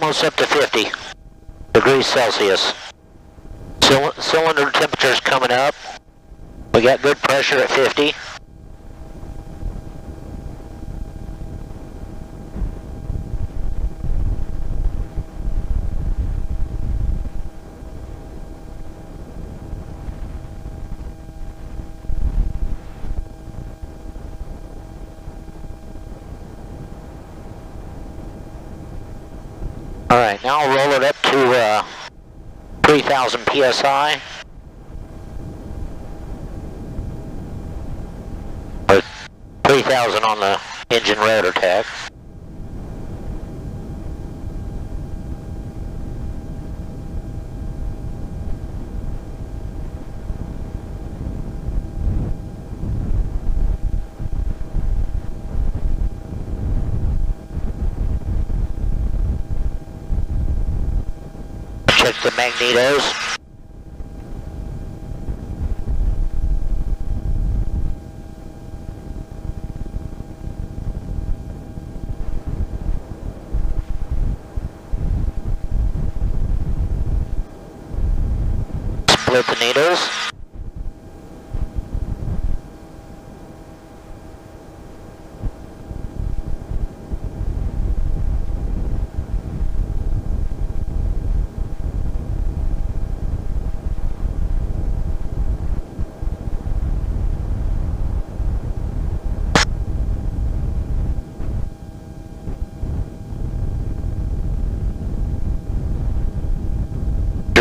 Almost up to 50 degrees Celsius. Cyl cylinder temperature's coming up. We got good pressure at 50. Alright, now I'll roll it up to uh, 3000 psi. Or 3000 on the engine rotor tach. Check the magnetos.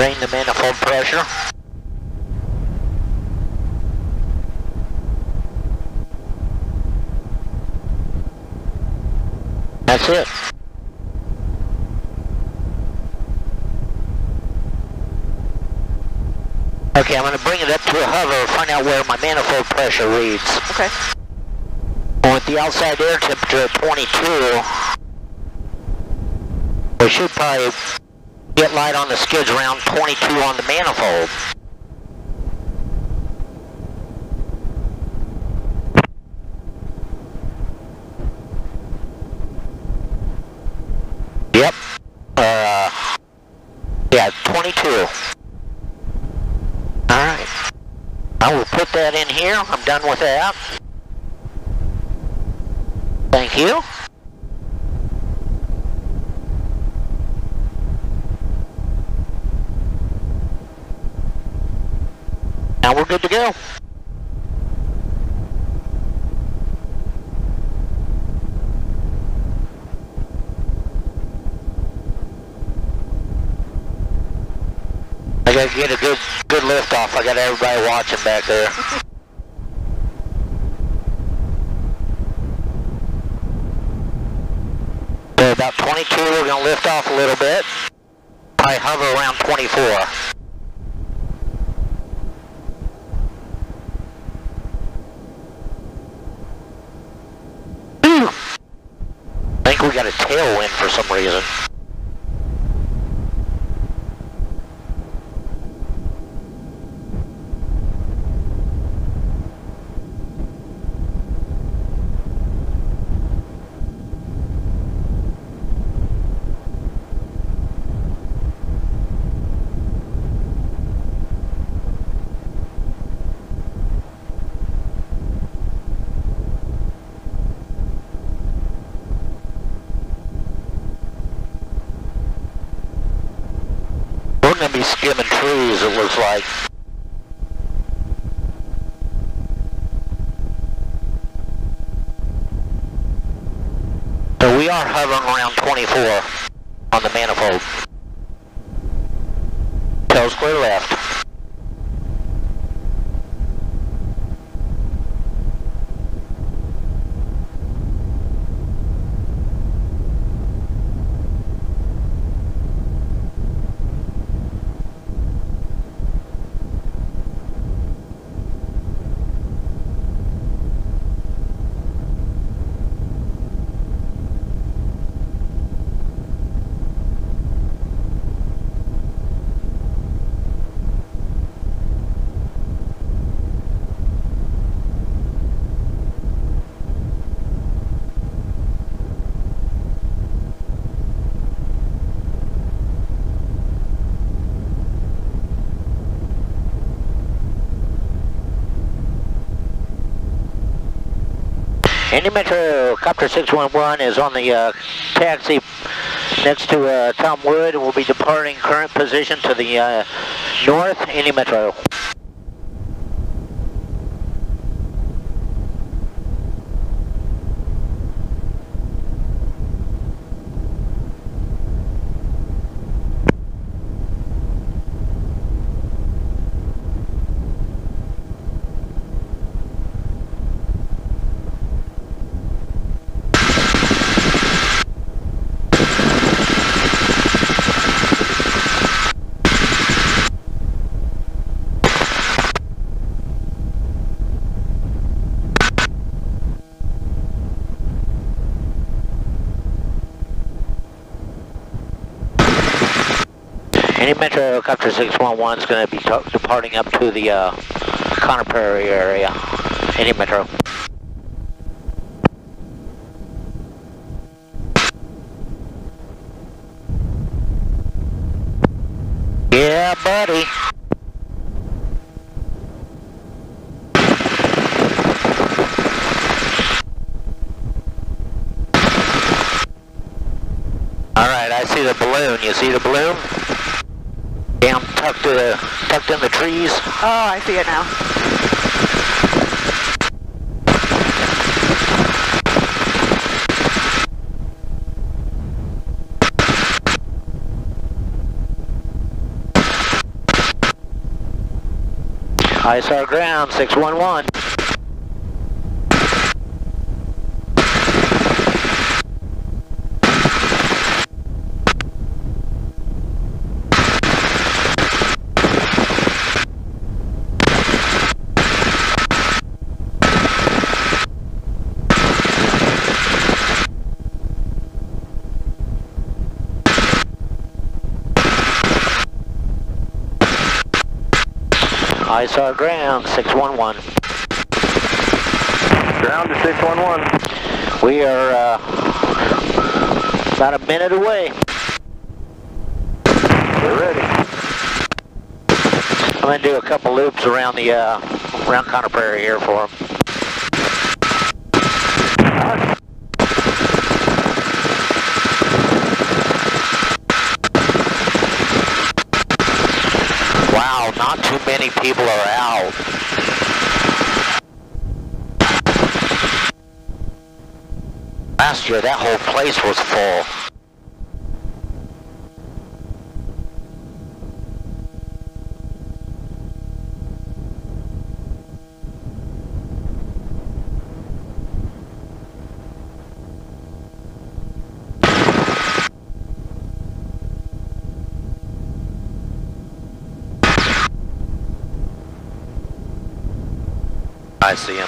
Drain the manifold pressure. That's it. Okay, I'm going to bring it up to a hover, find out where my manifold pressure reads. Okay. With the outside air temperature at 22, we should probably get light on the skids around 22 on the manifold. Yep. Uh, yeah, 22. Alright. I will put that in here. I'm done with that. Thank you. Now we're good to go. I gotta get a good good lift off. I got everybody watching back there. About 22, we're gonna lift off a little bit. I hover around 24. Whew. I think we got a tailwind for some reason. We're gonna be skimming trees, it looks like. So we are hovering around 24 on the manifold. Tail square left. Indy Metro, Copter 611 is on the uh, taxi next to uh, Tom Wood. We'll be departing current position to the uh, north, Indy Metro. Indy Metro Copter 611 is going to be departing up to the uh, Conner Prairie area. Indy Metro. Yeah, buddy. All right, I see the balloon. You see the balloon? Tucked, uh, tucked in the trees. Oh, I see it now. ISR ground 611. ISR ground 611. Ground to 611. We are uh, about a minute away. We're ready. I'm gonna do a couple loops around the uh, around Conner Prairie here for him. Not too many people are out. Last year, that whole place was full. I see him.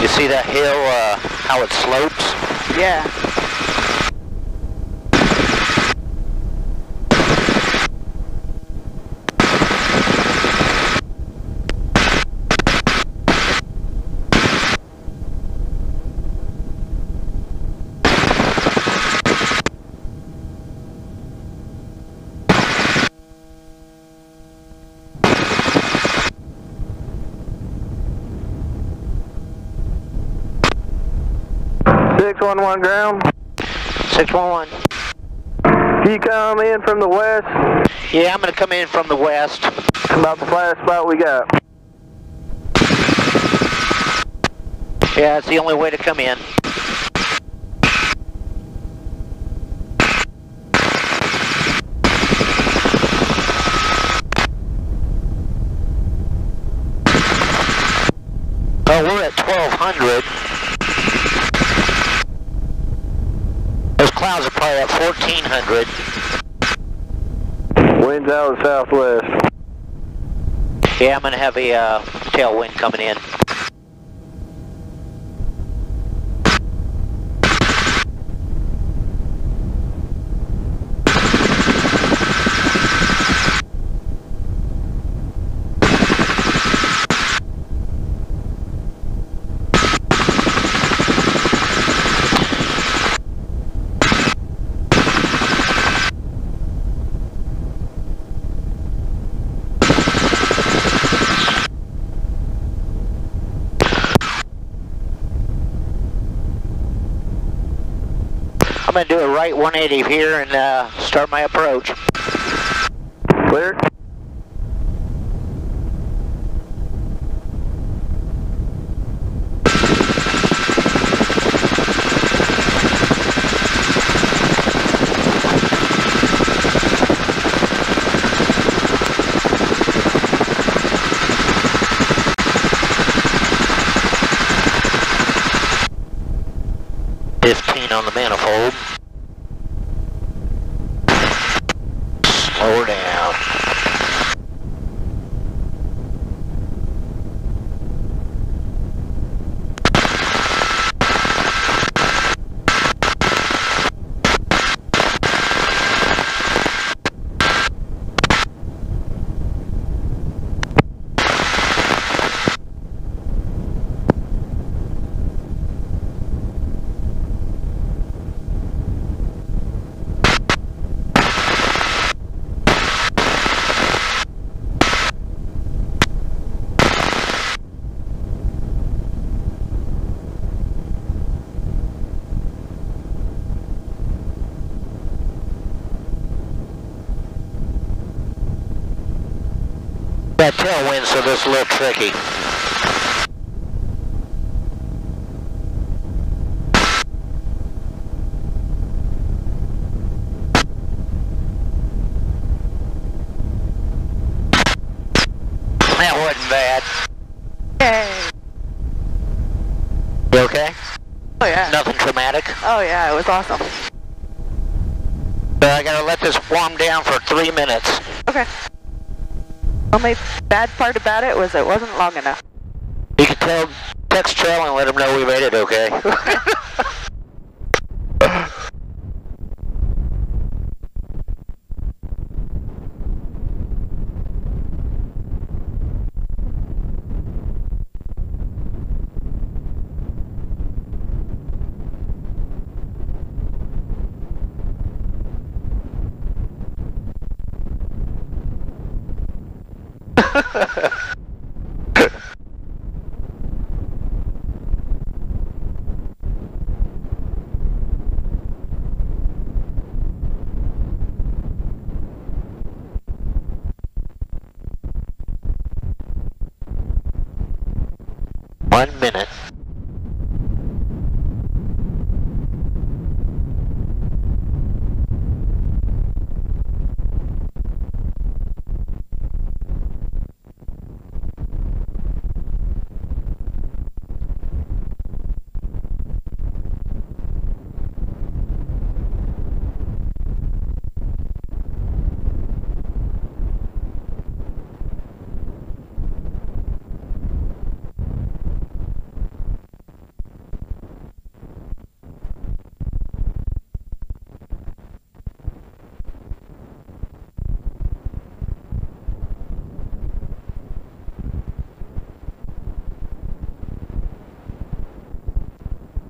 You see that hill, uh, how it slopes? Yeah. Six one one ground. 611. You come in from the west. Yeah, I'm gonna come in from the west. About the flattest spot we got. Yeah, it's the only way to come in. Oh, we're at 1200. Clouds are probably at 1400. Winds out of the southwest. Yeah, I'm gonna have a uh, tailwind coming in. Going to do a right 180 here and uh, start my approach. Clear. On the manifold. Slow her down. Got tailwind, so this is a little tricky. That wasn't bad. Yay. You okay? Oh yeah. Nothing traumatic? Oh yeah, it was awesome. Uh, I gotta let this warm down for three minutes. Okay. Only bad part about it was it wasn't long enough. You can tell, text Trail and let him know we made it okay. One minute.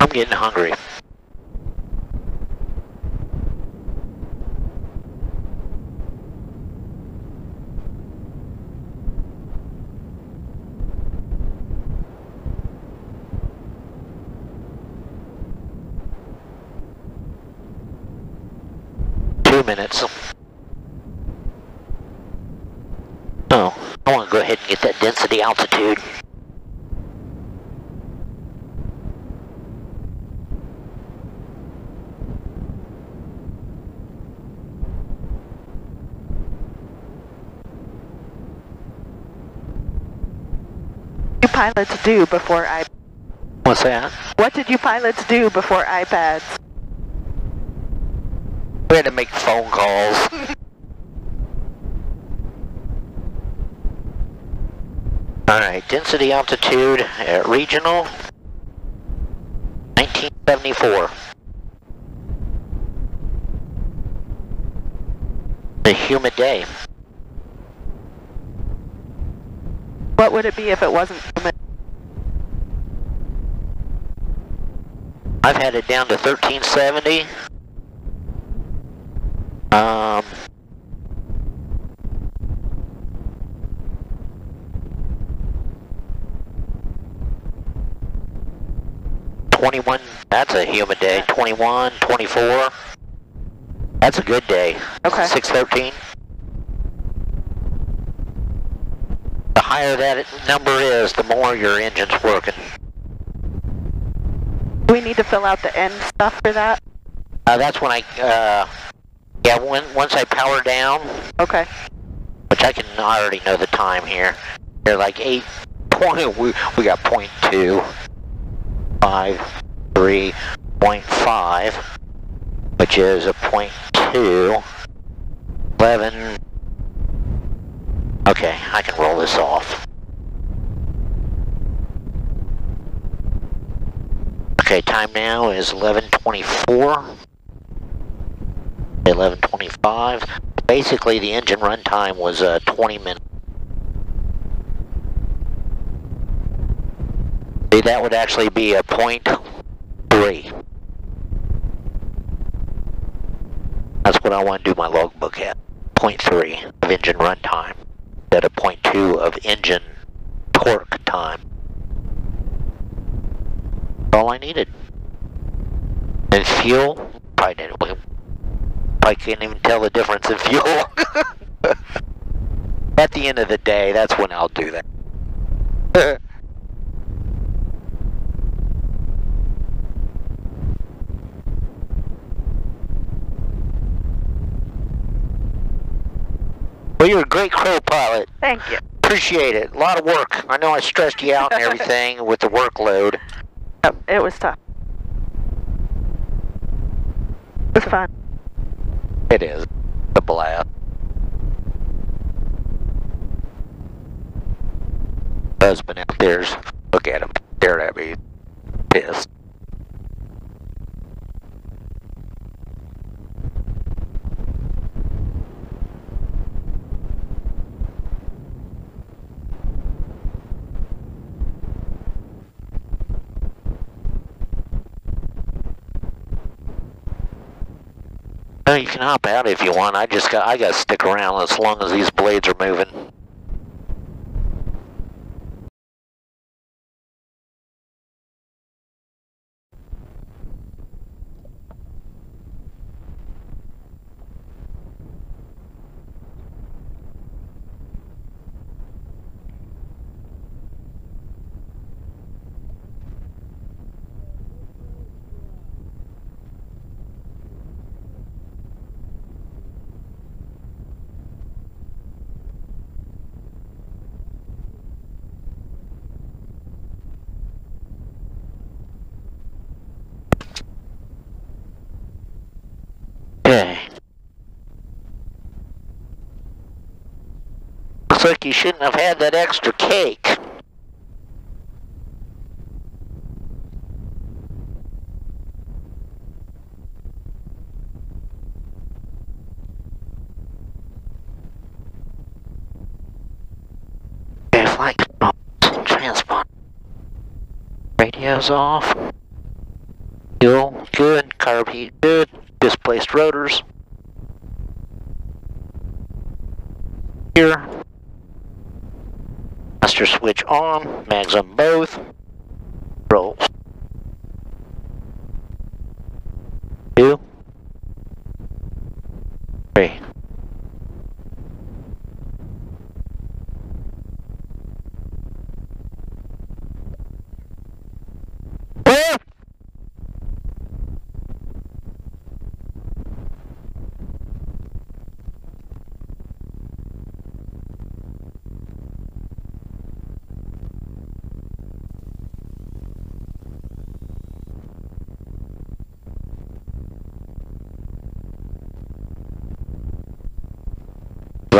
I'm getting hungry. Two minutes. Oh, I want to go ahead and get that density altitude. You pilots do before I. What's that? What did you pilots do before iPads? We had to make phone calls. Alright, density altitude at regional 1974. A humid day. What would it be if it wasn't humid? I've had it down to 1370. Um, 21, that's a humid day. 21, 24. That's a good day. Okay. 613. The higher that number is, the more your engine's working. Do we need to fill out the end stuff for that? Uh, that's when I, uh, yeah, when, once I power down, Okay. which I can already know the time here. They're like 8 point, we, we got point 2, 5, 3, point 5, which is a point 2, 11. Okay, I can roll this off. Okay, time now is 1124. 1125. Basically, the engine run time was uh, 20 minutes. See, that would actually be a point three. That's what I want to do my logbook at. Point three of engine run time. Of point two of engine torque time. All I needed. And fuel, probably didn't. I can't even tell the difference in fuel. At the end of the day, that's when I'll do that. well, you're a great crow pilot. Thank you. Appreciate it. A lot of work. I know I stressed you out and everything with the workload. It was tough. It was fun. It is. The blast. Husband out there's look at him. Stared at me. Pissed. No, you can hop out if you want. I just got I got to stick around as long as these blades are moving. Okay. Looks like you shouldn't have had that extra cake. Flight controls, transpond. Radio's off. Fuel, good. Carb heat, good. Displaced rotors. Here. Mags on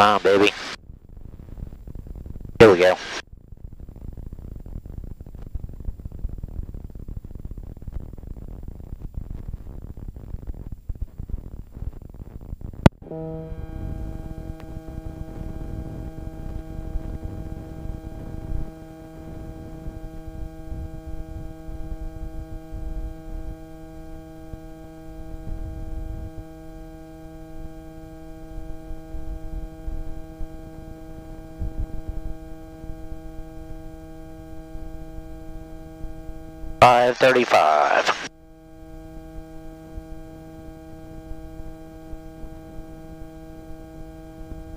on, baby. Here we go. Five thirty-five.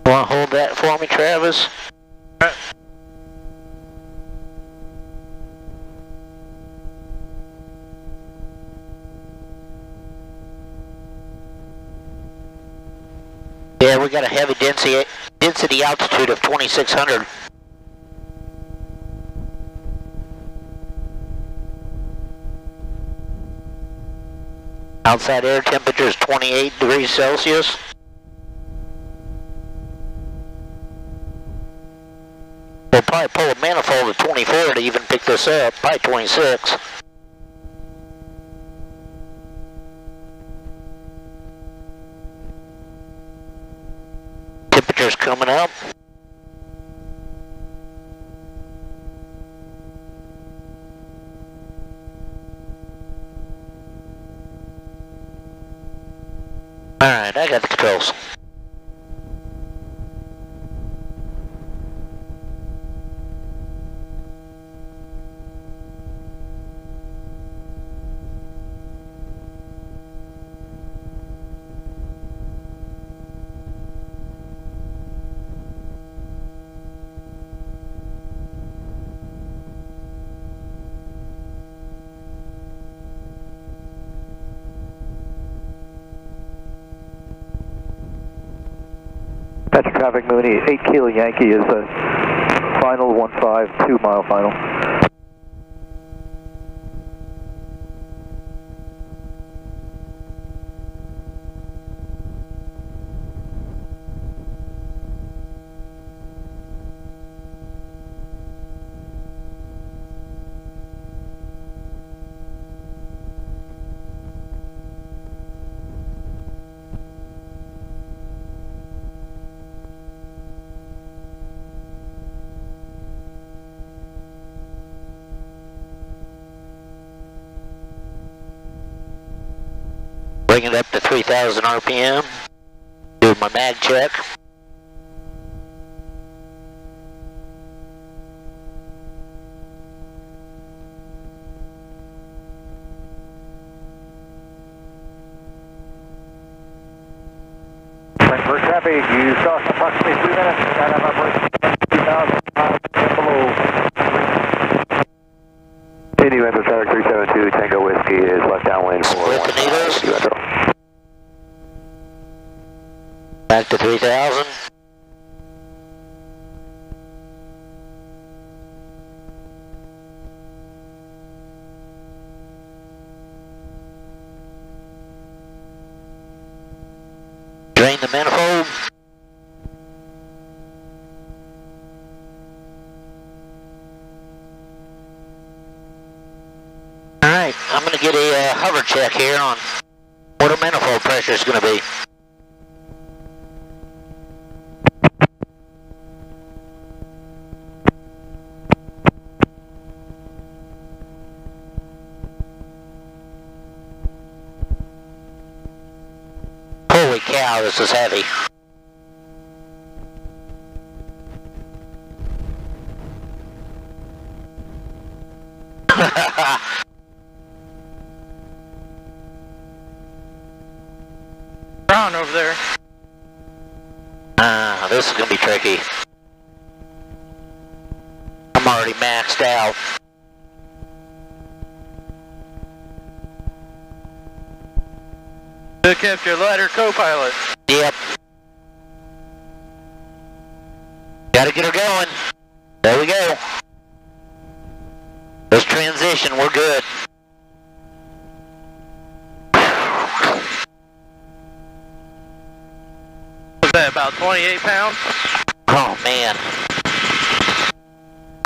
Want to hold that for me, Travis? Yeah, we got a heavy density density altitude of 2600. Outside air temperature is 28 degrees Celsius. We'll probably pull a manifold at 24 to even pick this up, probably 26. Temperature's coming up. Alright, I got the controls. Eight Kilo Yankee is a final 152 mile final. Bring it up to 3000 RPM. Do my mag check. Frankfort traffic, you saw approximately 3 minutes, got up operation 2000 below. Indy Frankfort traffic 372, Tango Whiskey is left downwind for Split the 15, needles. you enter. Back to 3000. Drain the manifold. I'm gonna get a uh, hover check here on what our manifold pressure is gonna be. Holy cow, this is heavy. Brown over there. Ah, this is gonna be tricky. I'm already maxed out. Look up your ladder co-pilot. Yep. Gotta get her going. There we go. Let's transition, we're good. Was that about 28 pounds? Oh man.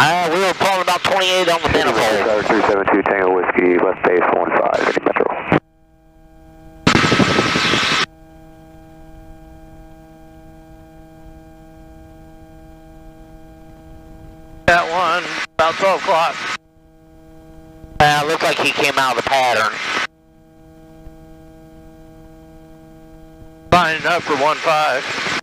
Uh, we were pulling about 28 on the manifold. Traffic 372, Tango Whiskey, left base 15, Indy Metro. That one, about 12 o'clock. Uh, looked like he came out of the pattern. Lining up for 1-5.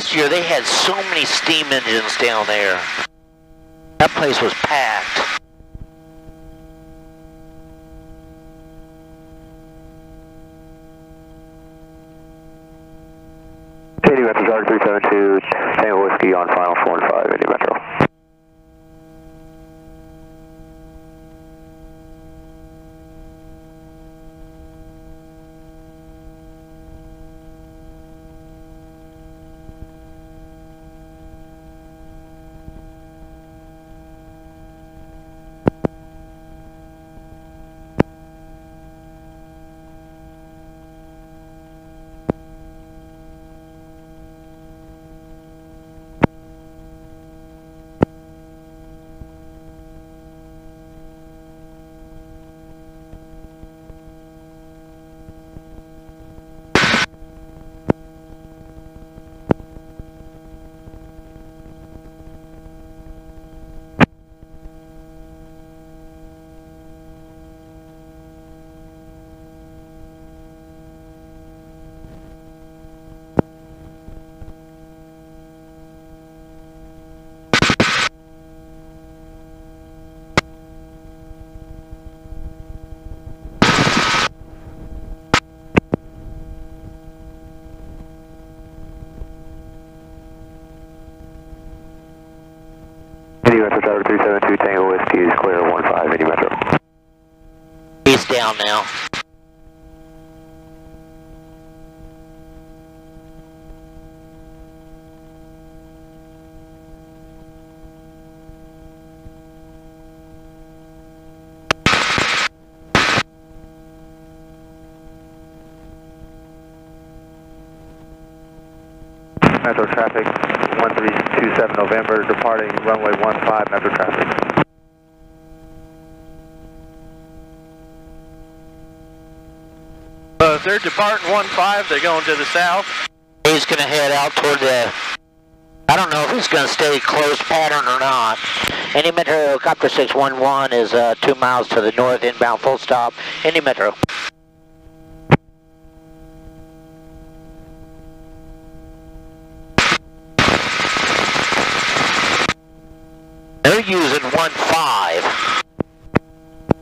Last year they had so many steam engines down there. That place was packed. Metro Charger 372, Tango Whiskey is clear 1-5, Indy Metro. He's down now. Metro traffic 1327 November, departing runway 15, Metro traffic. Uh, if they're departing 1-5, they're going to the south. He's gonna head out toward the. I don't know if he's gonna stay close pattern or not. Indy Metro Helicopter 611 is uh, two miles to the north, inbound full stop. Indy Metro. They're 1-5.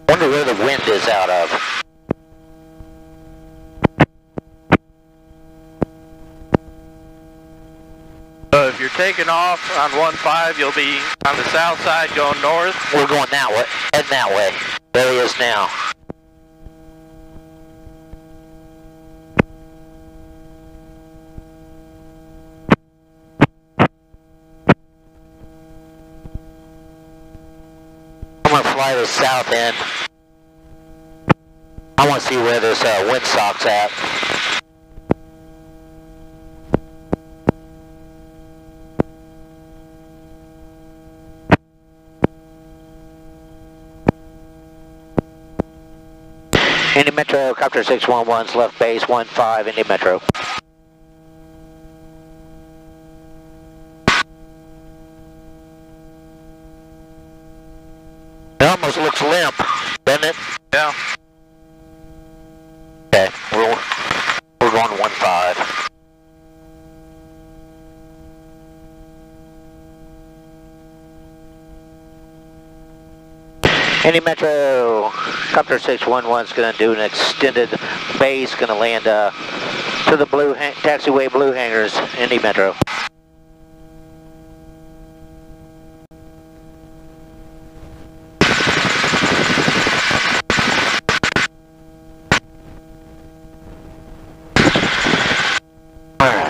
Wonder where the wind is out of. So if you're taking off on 1-5, you'll be on the south side going north. We're going that way, heading that way. There he is now. The south end. I want to see where this uh, windsock's at. Indy Metro Helicopter 611's left base 15 Indy Metro. It almost looks limp, doesn't it? Yeah. Okay, we're, we're going 15. Indy Metro Copter 611 is going to do an extended base, going to land uh, to the blue taxiway blue hangars, Indy Metro. All right.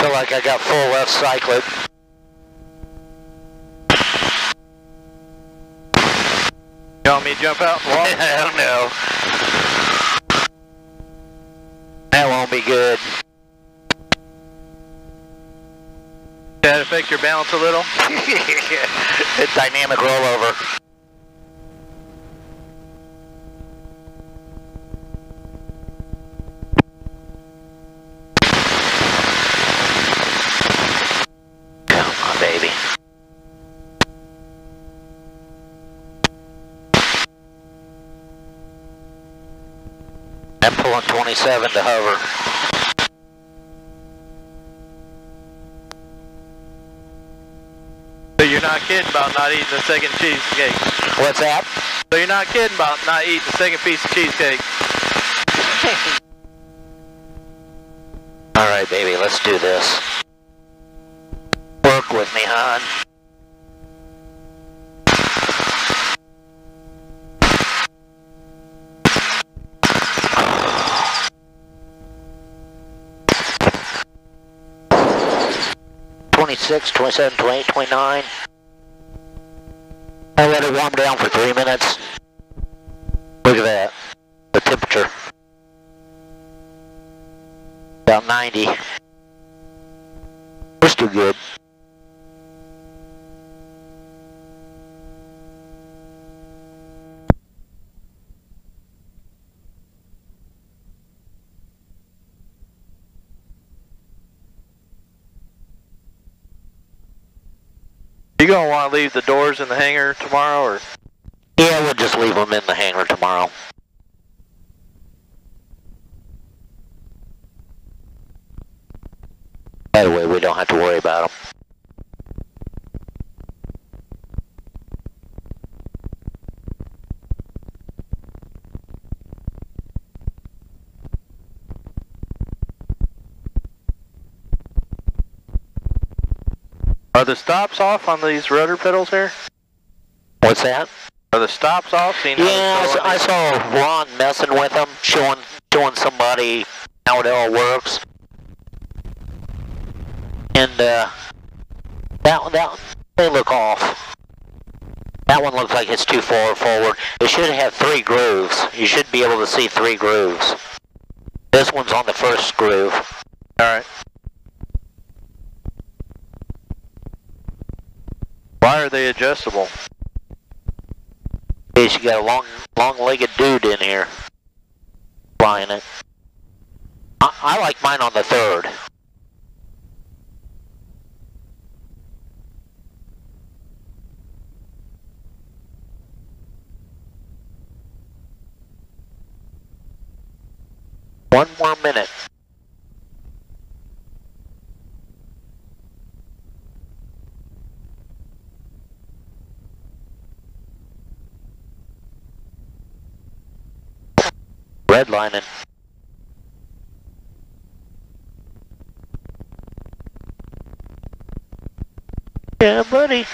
Feel like I got full left cyclic. You want me to jump out? I don't know. That won't be good. That affect your balance a little? it's dynamic rollover. Come on, baby. I'm pulling 27 to hover. So you're not kidding about not eating the second cheesecake. What's that? So you're not kidding about not eating the second piece of cheesecake. All right, baby, let's do this. Work with me, hon. Twenty-six, twenty-seven, twenty-eight, twenty-nine. I let it warm down for three minutes. Look at that. The temperature. About 90. We're still good. You gonna want to leave the doors in the hangar tomorrow, or Yeah, we'll just leave them in the hangar tomorrow. That way we don't have to worry about them. Are the stops off on these rudder pedals here? What's that? Are the stops off? Yeah, I? I saw Ron messing with them, showing showing somebody how it all works. And uh, that one, that one, they look off. That one looks like it's too far forward. It should have three grooves. You should be able to see three grooves. This one's on the first groove. All right. Why are they adjustable? Is you got a long, long-legged dude in here flying it. I, I like mine on the third. One more minute. Redlining. Yeah, buddy.